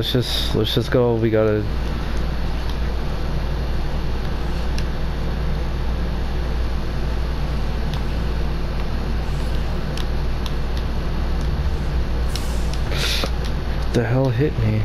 Let's just let's just go. We gotta. The hell hit me?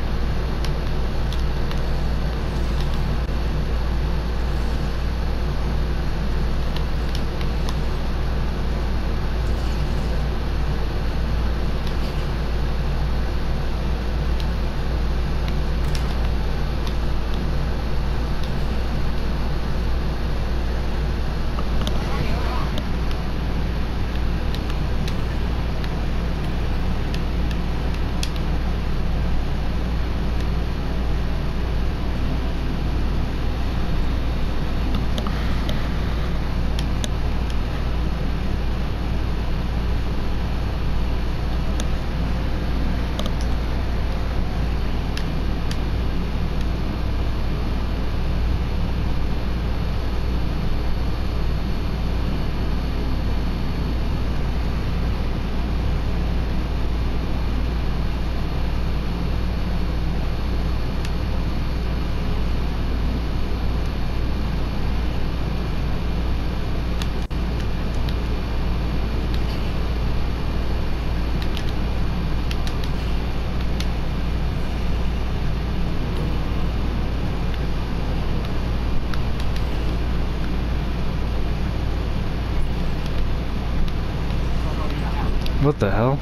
What the hell?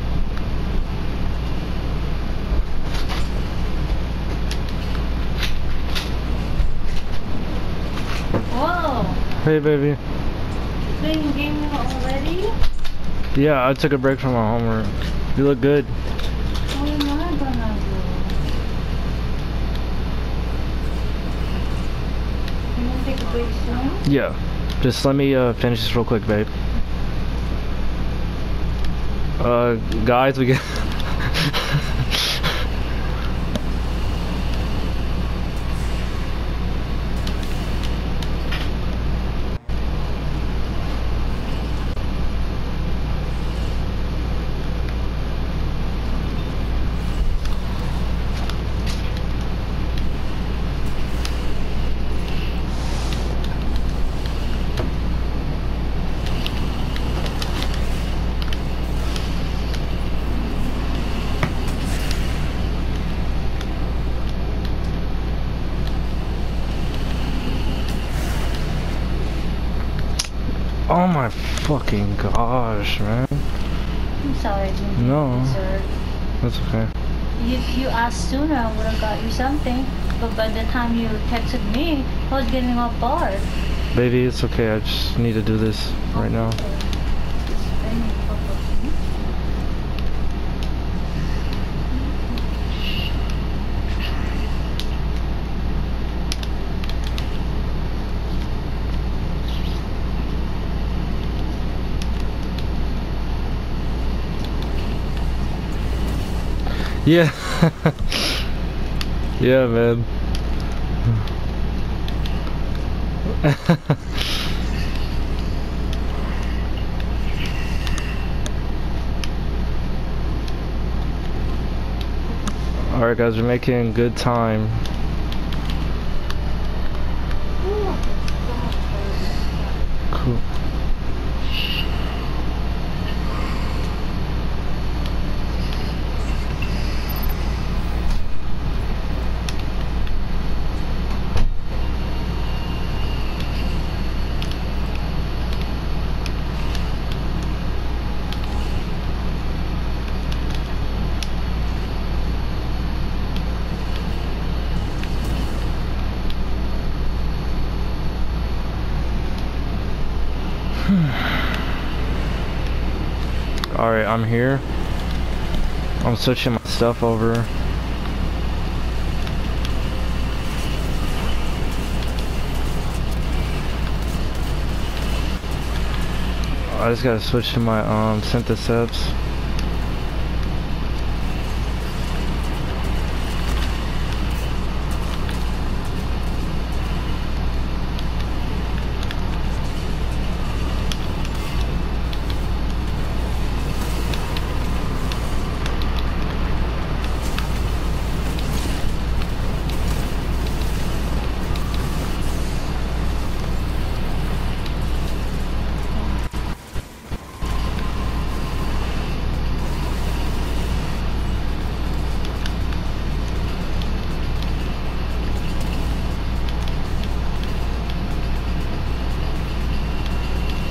Whoa! Hey, baby. Playing gaming already? Yeah, I took a break from my homework. You look good. What am I gonna do? You take a break soon? Yeah. Just let me uh, finish this real quick, babe. Uh, guys, we get. oh my fucking gosh, man. I'm sorry, No. That's okay. If you asked sooner, I would have got you something. But by the time you texted me, I was getting off bored. Baby, it's okay. I just need to do this right now. Yeah. yeah, man. Alright guys, we're making good time. Alright, I'm here. I'm switching my stuff over. I just gotta switch to my um Synthoceps.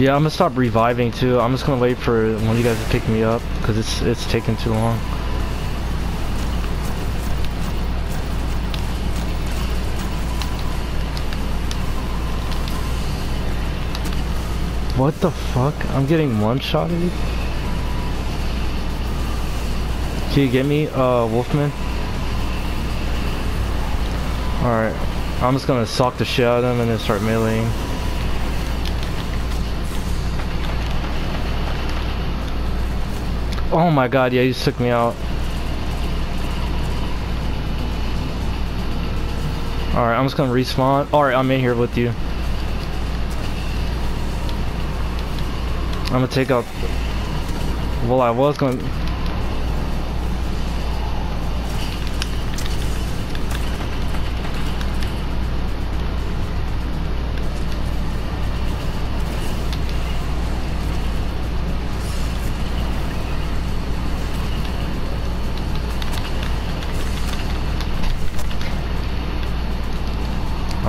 Yeah, I'm gonna stop reviving too. I'm just gonna wait for one of you guys to pick me up because it's it's taking too long. What the fuck? I'm getting one-shotted? Can you get me, uh, Wolfman? Alright. I'm just gonna sock the shit out of him and then start meleeing. Oh my god, yeah, just took me out. Alright, I'm just gonna respawn. Alright, I'm in here with you. I'm gonna take out... Well, I was gonna...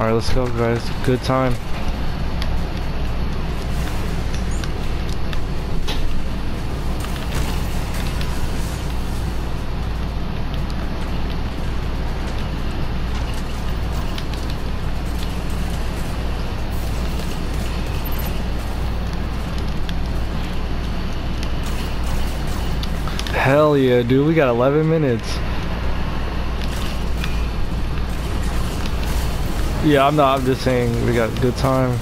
Alright, let's go guys. Good time. Hell yeah, dude. We got 11 minutes. Yeah, I'm not. I'm just saying we got a good time.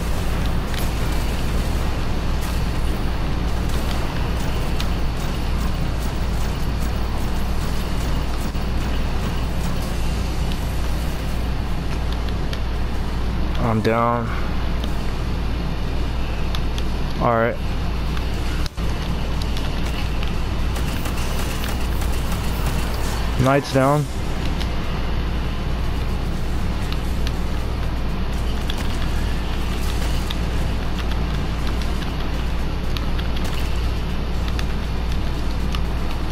I'm down. All right. Knight's down.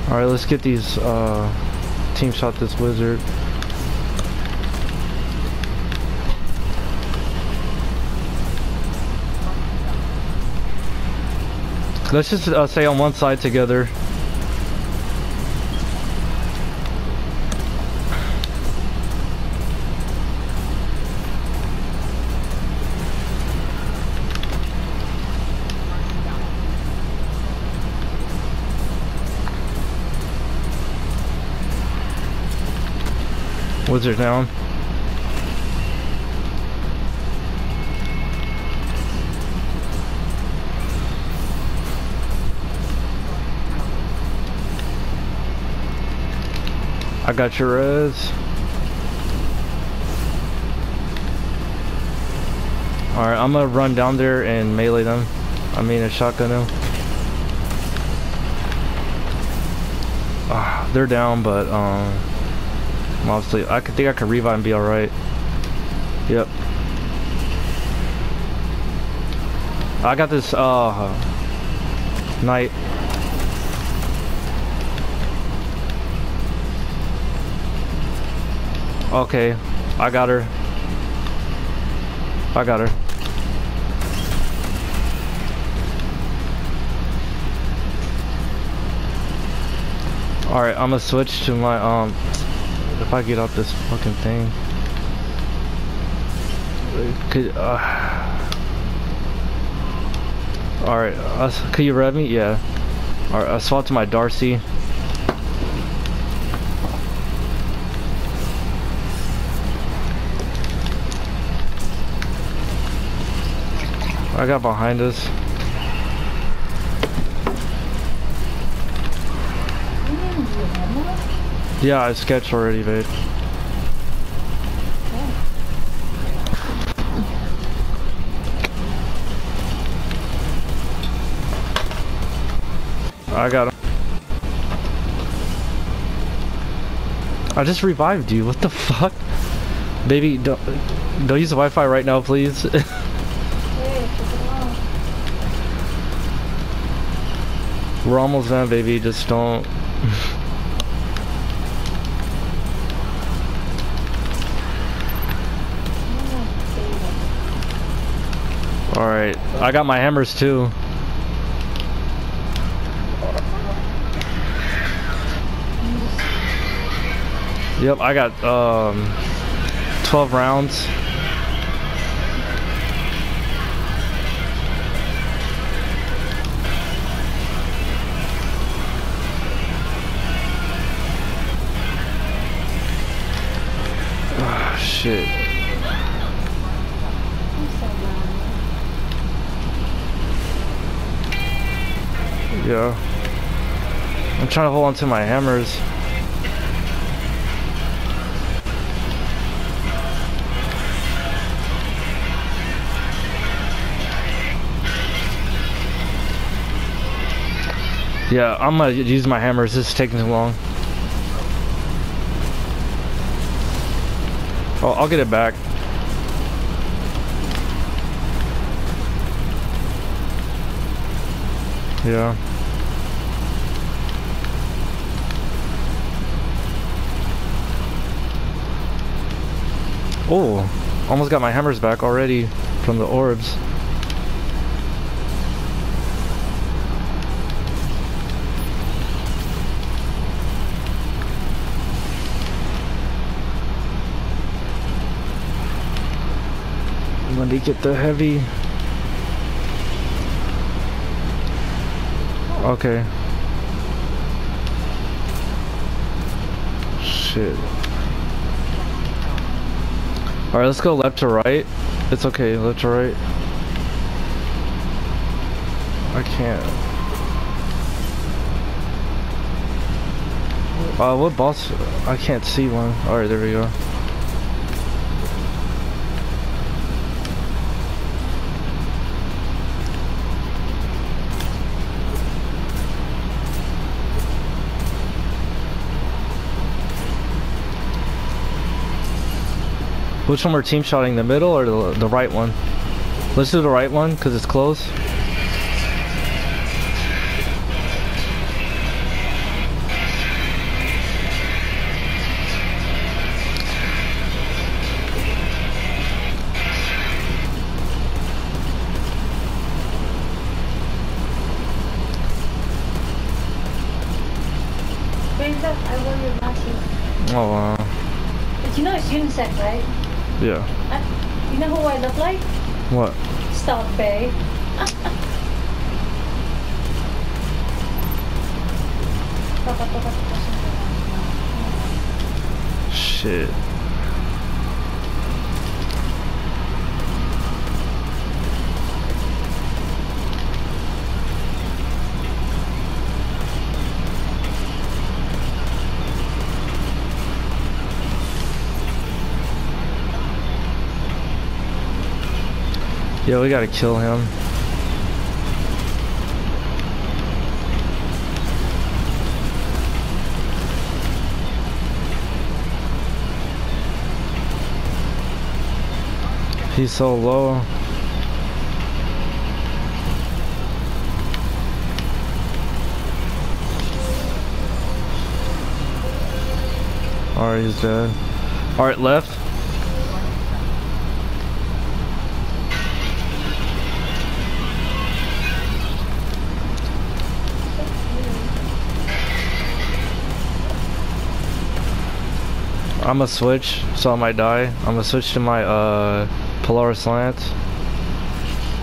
Alright, let's get these, uh, team shot this wizard. Let's just uh, stay on one side together. Wizard down. I got your res. Alright, I'm gonna run down there and melee them. I mean a shotgun them. Uh, they're down, but um Obviously, I could think I could revive and be alright. Yep. I got this, uh, knight. Okay, I got her. I got her. Alright, I'm gonna switch to my, um, if I get off this fucking thing. Could, uh... Alright, uh, could you rev me? Yeah. Alright, swap to my Darcy. I got behind us. Yeah, I sketched already, babe. I got him. I just revived you. What the fuck? Baby, don't, don't use the Wi-Fi right now, please. We're almost done, baby. Just don't... Alright. I got my hammers too. Yep, I got um 12 rounds. Ah, shit. Yeah. I'm trying to hold on to my hammers. Yeah, I'm gonna use my hammers. This is taking too long. Oh, I'll get it back. Yeah. Oh, almost got my hammers back already from the orbs. Let me get the heavy. Okay. Shit. Alright, let's go left to right. It's okay, left to right. I can't. Uh, what boss? I can't see one. Alright, there we go. Which one we're team shotting, the middle or the, the right one? Let's do the right one because it's close. Princess, I won your matches. Oh, wow. But you know it's unisex, right? Yeah. I, you know who I look like? What? Stop Bay. Shit. Yeah, we gotta kill him. He's so low. Alright, he's dead. Alright, left. I'm gonna switch, so I might die. I'm gonna switch to my uh, Polaris Lance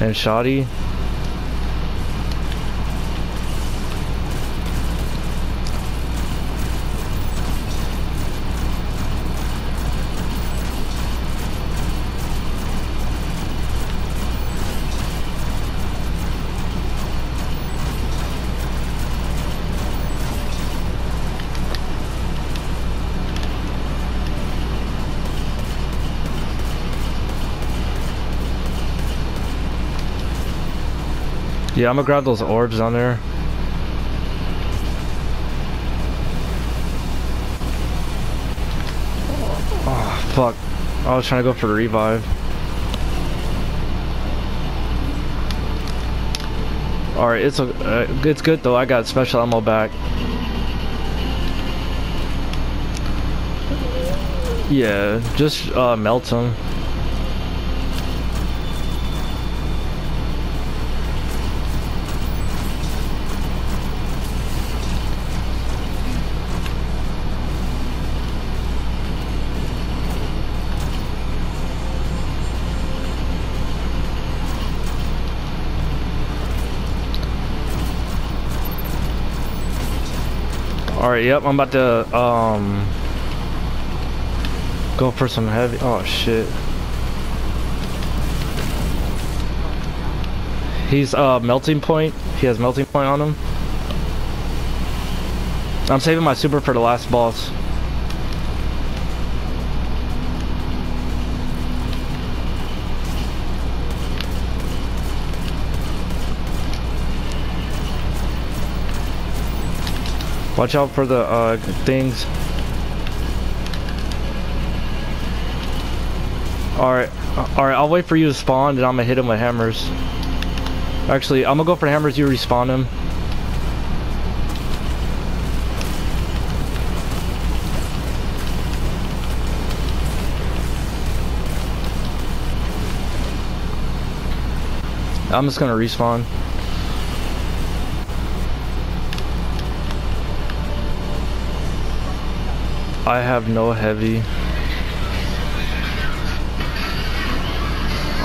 and Shoddy. Yeah, I'm gonna grab those orbs on there. Oh, fuck. I was trying to go for the revive. Alright, it's a, uh, it's good though. I got special ammo back. Yeah, just uh, melt them. Alright, yep, I'm about to, um... Go for some heavy... Oh, shit. He's, uh, melting point. He has melting point on him. I'm saving my super for the last boss. Watch out for the uh, things. Alright, alright, I'll wait for you to spawn and I'm gonna hit him with hammers. Actually, I'm gonna go for hammers, you respawn him. I'm just gonna respawn. I have no heavy.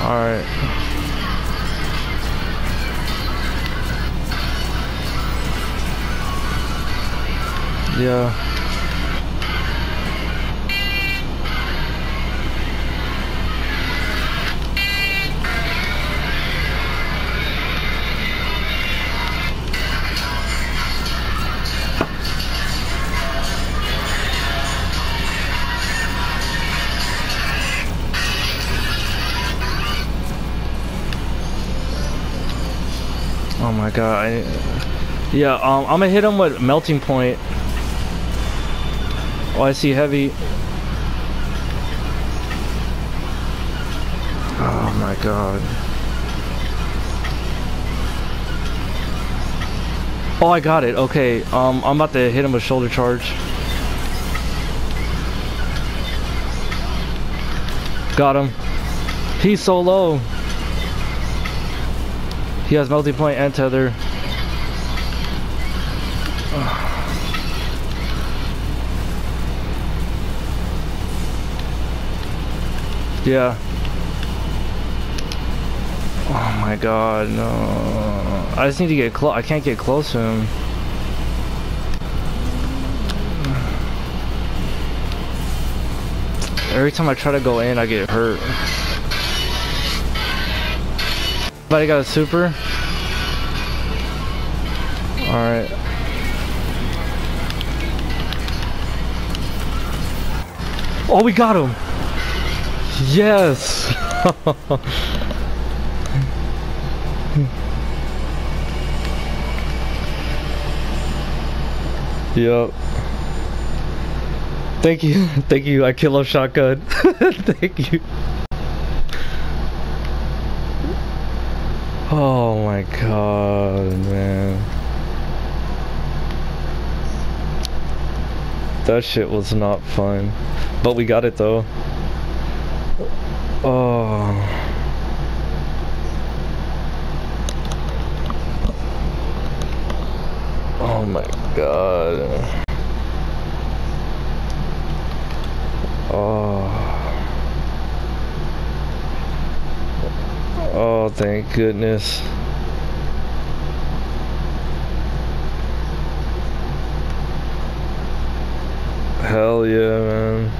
Alright. Yeah. My god. I, yeah, um, I'm gonna hit him with melting point. Oh, I see heavy. Oh my god. Oh, I got it. Okay, um, I'm about to hit him with shoulder charge. Got him. He's so low. He has melting point and tether. Yeah. Oh my god, no. I just need to get close. I can't get close to him. Every time I try to go in, I get hurt. But I got a super. Alright. Oh, we got him! Yes! yep. Thank you. Thank you. I kill a shotgun. Thank you. Oh my god, man. That shit was not fun. But we got it though. Oh. Oh my god. Oh. Oh, thank goodness. Hell yeah, man.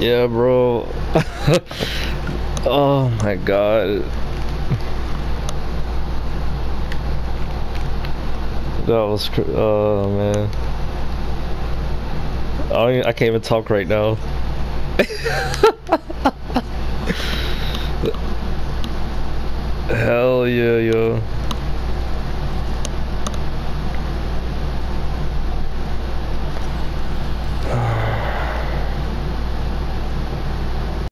Yeah, bro. oh my god. That was, oh man. Oh, I, I can't even talk right now. Hell yeah, yo.